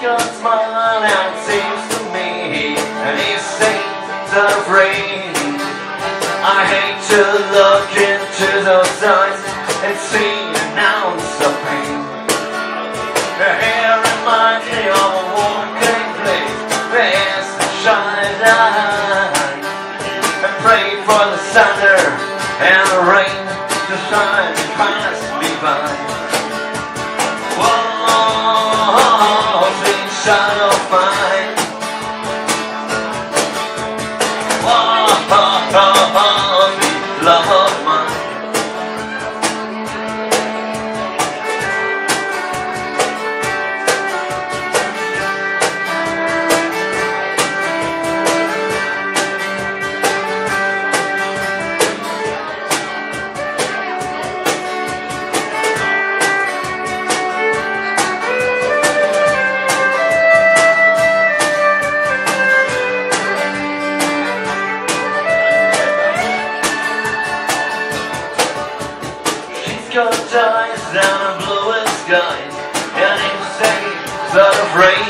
got smile and it seems to me. And he sings of rain. I hate to look into those eyes And see an ounce of pain. Her hair reminds me of a walking place. There's sunshine And pray for the thunder and the rain To shine and pass me by Whoa, got